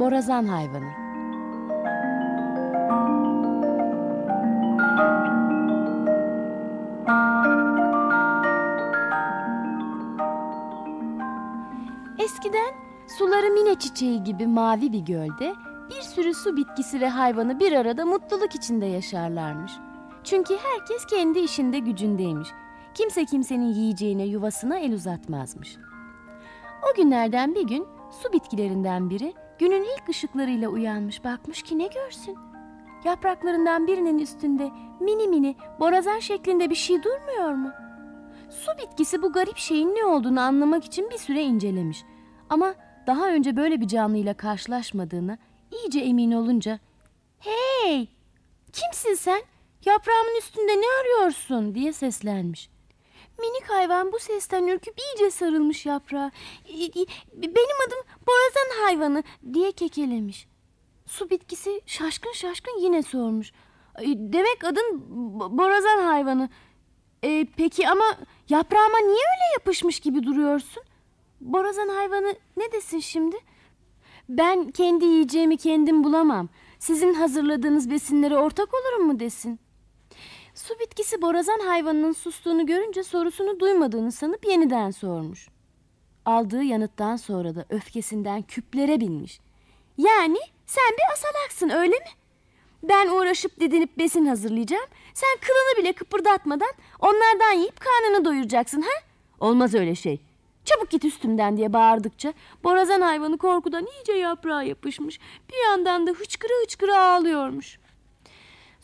Borazan hayvanı. Eskiden suları mine çiçeği gibi mavi bir gölde bir sürü su bitkisi ve hayvanı bir arada mutluluk içinde yaşarlarmış. Çünkü herkes kendi işinde gücündeymiş. Kimse kimsenin yiyeceğine yuvasına el uzatmazmış. O günlerden bir gün su bitkilerinden biri günün ilk ışıklarıyla uyanmış bakmış ki ne görsün. Yapraklarından birinin üstünde mini mini borazan şeklinde bir şey durmuyor mu? Su bitkisi bu garip şeyin ne olduğunu anlamak için bir süre incelemiş. Ama daha önce böyle bir canlıyla karşılaşmadığına iyice emin olunca ''Hey! Kimsin sen? Yaprağımın üstünde ne arıyorsun?'' diye seslenmiş. Minik hayvan bu sesten ürküp iyice sarılmış yaprağa. ''Benim adım borazan hayvanı'' diye kekelemiş. Su bitkisi şaşkın şaşkın yine sormuş. ''Demek adın borazan hayvanı. E, peki ama yaprağıma niye öyle yapışmış gibi duruyorsun? Borazan hayvanı ne desin şimdi? Ben kendi yiyeceğimi kendim bulamam. Sizin hazırladığınız besinlere ortak olurum mu desin? Su bitkisi borazan hayvanının sustuğunu görünce sorusunu duymadığını sanıp yeniden sormuş. Aldığı yanıttan sonra da öfkesinden küplere binmiş. Yani sen bir asalaksın öyle mi? Ben uğraşıp didinip besin hazırlayacağım. Sen kılını bile kıpırdatmadan onlardan yiyip karnını doyuracaksın ha? Olmaz öyle şey. Çabuk git üstümden diye bağırdıkça borazan hayvanı korkudan iyice yaprağa yapışmış. Bir yandan da hıçkıra hıçkıra ağlıyormuş.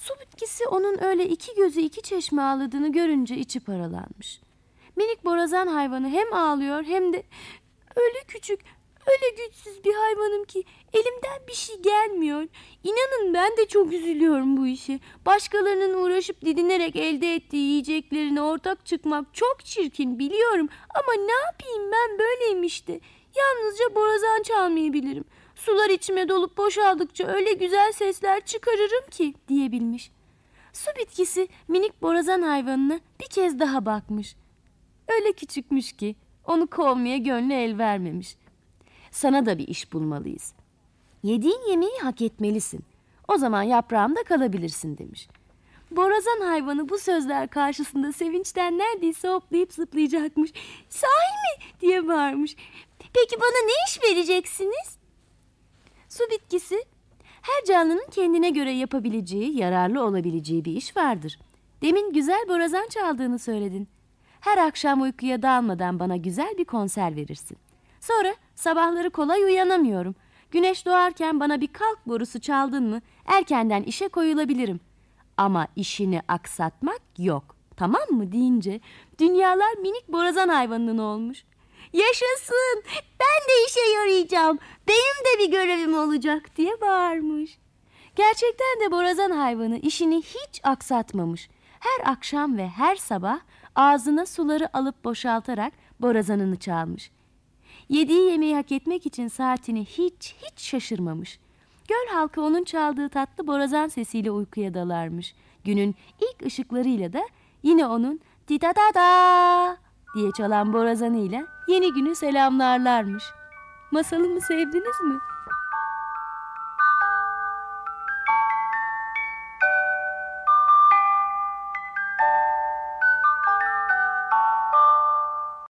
Su bitkisi onun öyle iki gözü iki çeşme ağladığını görünce içi paralanmış. Minik borazan hayvanı hem ağlıyor hem de öyle küçük, öyle güçsüz bir hayvanım ki elimden bir şey gelmiyor. İnanın ben de çok üzülüyorum bu işe. Başkalarının uğraşıp didinerek elde ettiği yiyeceklerine ortak çıkmak çok çirkin biliyorum. Ama ne yapayım ben böyleyim işte. Yalnızca borazan çalmayı bilirim. Sular içime dolup boşaldıkça öyle güzel sesler çıkarırım ki diyebilmiş. Su bitkisi minik borazan hayvanına bir kez daha bakmış. Öyle küçükmüş ki onu kovmaya gönlü el vermemiş. Sana da bir iş bulmalıyız. Yediğin yemeği hak etmelisin. O zaman yaprağımda kalabilirsin demiş. Borazan hayvanı bu sözler karşısında sevinçten neredeyse hoplayıp zıplayacakmış. Sahi mi diye bağırmış. Peki bana ne iş vereceksiniz? Su bitkisi her canlının kendine göre yapabileceği, yararlı olabileceği bir iş vardır. Demin güzel borazan çaldığını söyledin. Her akşam uykuya dalmadan bana güzel bir konser verirsin. Sonra sabahları kolay uyanamıyorum. Güneş doğarken bana bir kalk borusu çaldın mı erkenden işe koyulabilirim. Ama işini aksatmak yok. Tamam mı deyince dünyalar minik borazan hayvanının olmuş. Yaşasın ben de işe yarayacağım. Benim de bir görevim olacak diye bağırmış. Gerçekten de borazan hayvanı işini hiç aksatmamış. Her akşam ve her sabah ağzına suları alıp boşaltarak borazanını çalmış. Yediği yemeği hak etmek için saatini hiç hiç şaşırmamış. Göl halkı onun çaldığı tatlı borazan sesiyle uykuya dalarmış. Günün ilk ışıklarıyla da yine onun di da da da diye çalan borazanıyla yeni günü selamlarlarmış. Masalımı sevdiniz mi?